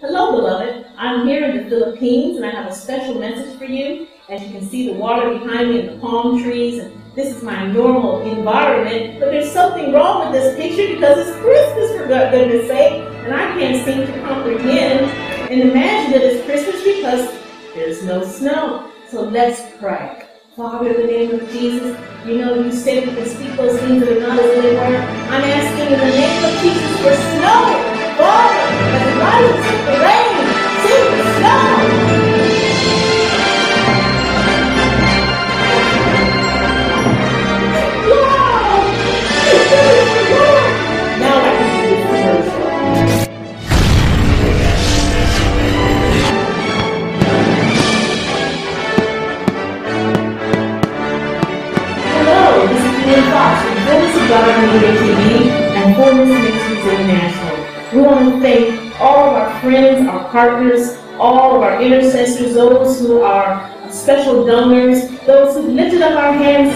Hello, beloved. I'm here in the Philippines and I have a special message for you. As you can see the water behind me and the palm trees, and this is my normal environment. But there's something wrong with this picture because it's Christmas, for goodness sake, and I can't seem to comprehend and imagine that it's Christmas because there's no snow. So let's pray. Father, in the name of Jesus, you know you said you can speak those things that are not as they were. I'm asking in the name of Jesus for snow. Father, as the TV and Fullness Ministries International. We want to thank all of our friends, our partners, all of our intercessors, those who are special donors, those who lifted up our hands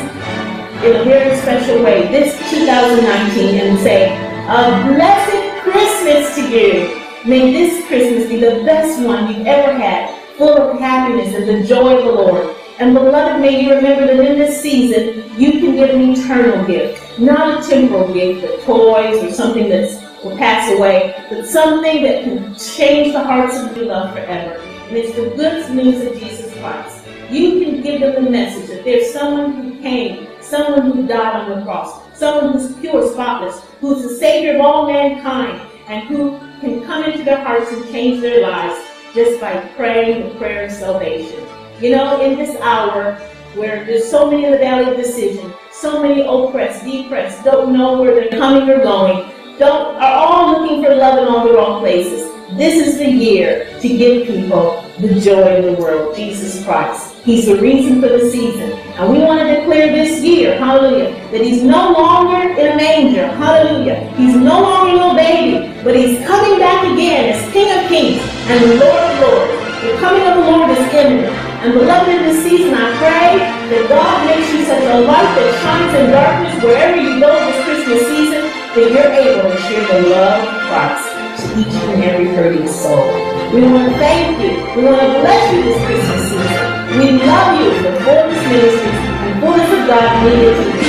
in a very special way this 2019 and say, a blessed Christmas to you. May this Christmas be the best one you've ever had, full of happiness and the joy of the Lord. And beloved, may you remember that in this season, you can give an eternal gift, not a temporal gift, but toys or something that's will pass away, but something that can change the hearts of your love forever. And it's the good news of Jesus Christ. You can give them the message that there's someone who came, someone who died on the cross, someone who's pure, spotless, who's the Savior of all mankind, and who can come into their hearts and change their lives just by praying the prayer of salvation. You know, in this hour where there's so many in the valley of decision, so many oppressed, depressed, don't know where they're coming or going, don't are all looking for love in all the wrong places. This is the year to give people the joy of the world, Jesus Christ. He's the reason for the season. And we want to declare this year, hallelujah, that he's no longer in a manger, hallelujah. He's no longer no baby, but he's coming back again as King of Kings and Lord of Lords. The coming of the Lord is imminent. And beloved, in this season, I pray that God makes you such a light that shines in darkness wherever you go this Christmas season, that you're able to share the love of Christ to each and every hurting soul. We want to thank you. We want to bless you this Christmas season. We love you for fullness ministries and fullness of God Media TV.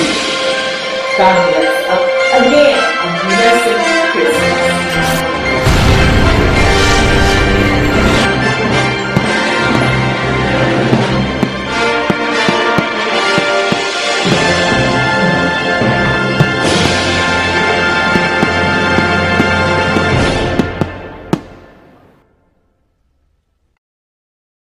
God bless.